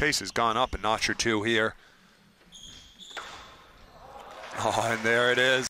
pace has gone up a notch or two here. Oh, and there it is.